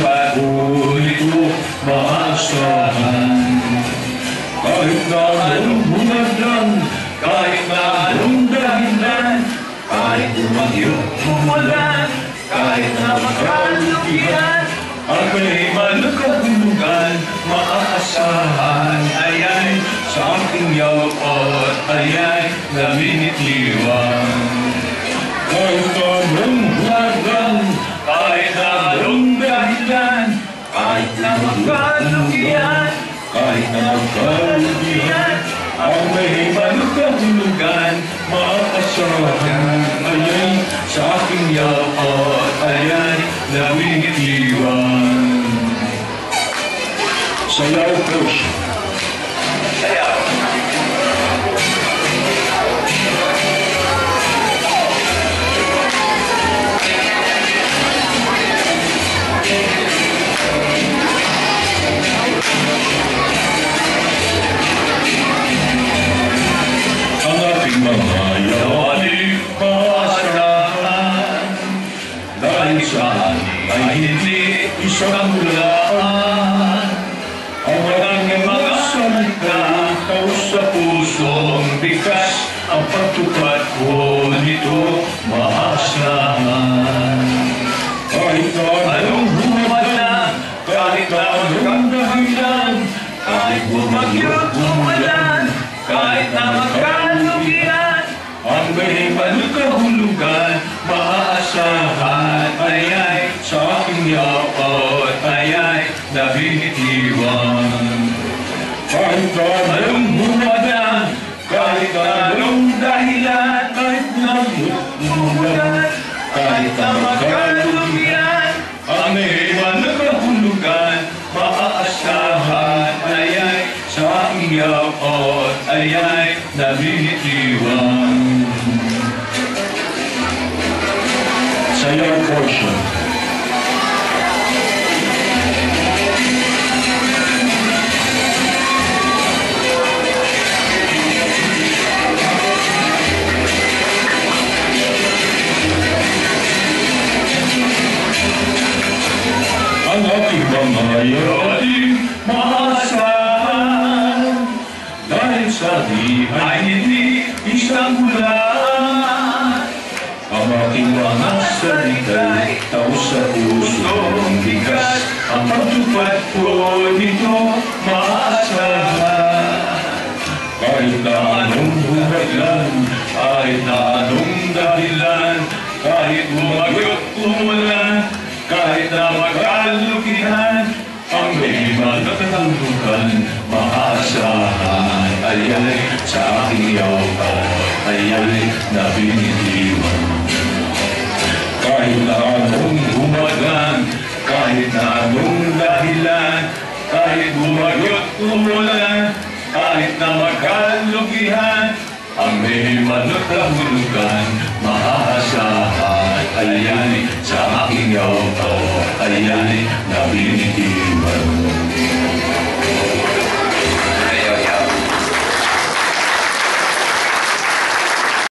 pagtupad ko maasahan. Kahit na anong bumadlan, kahit na anong dahilan, kahit umagyo umulan, kahit na magkalukihan, ang may malukahulugan, maaasahan, ayay, sa aking yaot, ayay, naminitliwan. Kahit magkalukihan, kahit na magkalukihan, ang may malukahulugan, maaasahan, ayay, sa aking yaot, ayay, nawingitiwan. Sayaw, coach. Ay hindi isang bulaan. Ang ating mga salita taos sa pusong bigas ang pagtupad ko nito maasahan. Kahit na anong bumadlan, kahit na anong dahilan, kahit bumagyo ayay, nabinitiwan. Kahit na anong bumadlan, kahit na anong dahilan, kahit na umulan, kahit na magkalugian, ang may malukahulugan, maaasahan, ayay, sa aking yaot, ayay, nabinitiwan. Sayaw yawaling maasahan. Dahil sa di ay hindi isang bulaan. Ang ating mga salita'y taos sa puso ang bigas. Ang pagtupad ko nito maasahan. Kahit na anong bumadlan, kahit na anong dahilan, kahit umagyo't umulan, kahit na magkalukihan, ang may matatalukan, maasahan, ayay, sa aking yawan, ayay, na binitiwan. Kahit na anong bumadlan, kahit na anong dahilan, kahit bumagyo't umulan, kahit na magkalugihan, ang may manutahulugan, maasahan, ayay, sa aking yawa, ayay, na binitiwan.